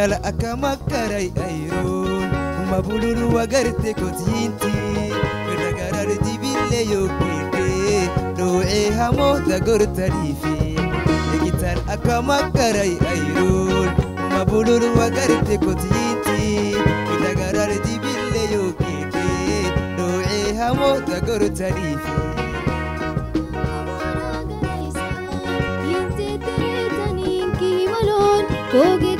Nala akamakarai ayron Umabuluru wagarte kot yinti Nagarar dibille yokwete Noe hamota gortarifi Egitan akamakarai ayron Umabuluru wagarte kot yinti Nagarar dibille yokwete Noe hamota gortarifi ಹೋಗಿ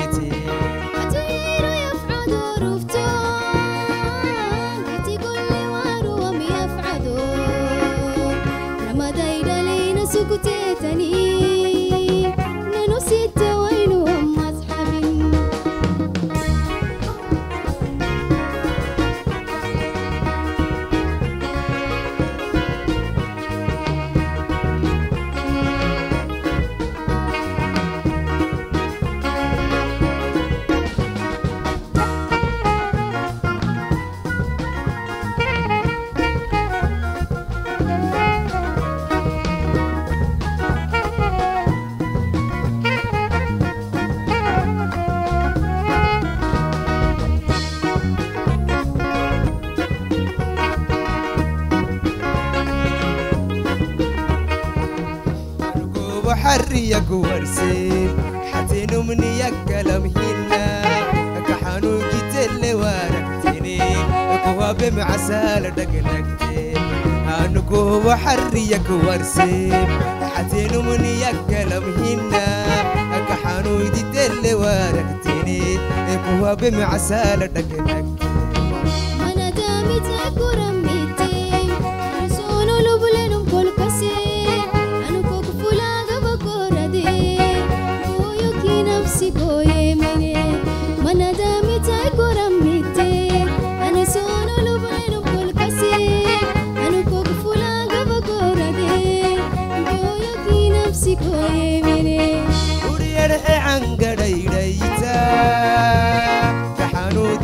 구제자 وحري قوارسيب حتين من يكلم هنا. كحانو جتل وارقتيني قوا بمعسال دقنقتين. هانكو وحري قوارسيب حتين من يكلم هنا. كحانو جتل وارقتيني قوا بمعسال دقنقتين. Damite kuramite Anu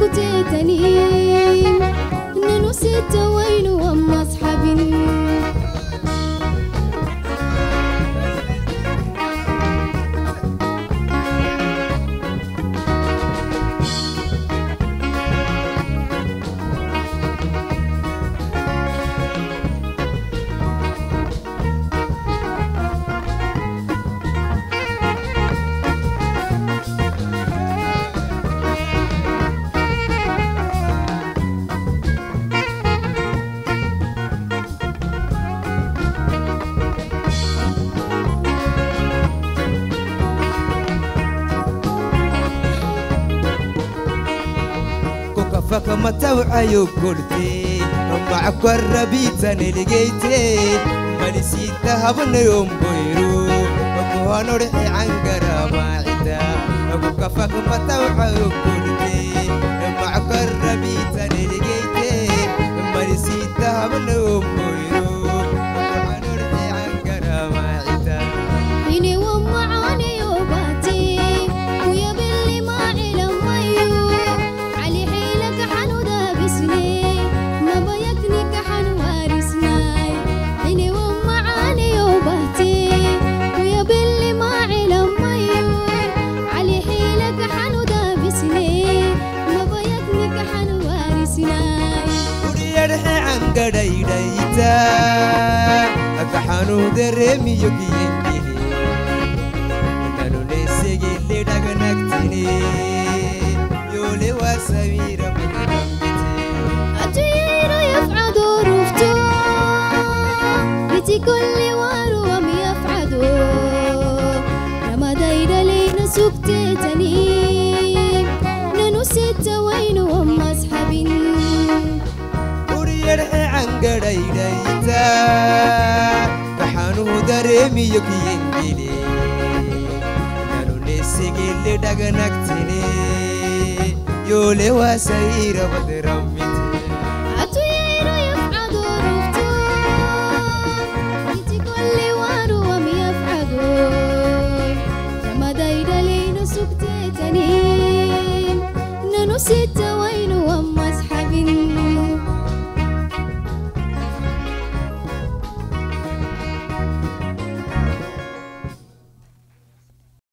وقتيتني كما توعي قلتي معك الربيت لقيتي ما نسيت هبنا يوم بيرو وكوانو رحي عن قرابا عدا وكفاك ما توعي قلتي معك الربيت لقيتي dhadhaydhayta akaxanu dareemiyo giyendhihi nanulesegille dhagnaktini yoole waa sawira أتير يفعد رفته بتكل وارو يفعدوا رمضان لينا سكتي uriyadhe cangadhaydhayta waxaanuhu dareemiyo kiyengele nanu nesigele dhaganagtine yoole waasayirabadramite أتويرو يفعدو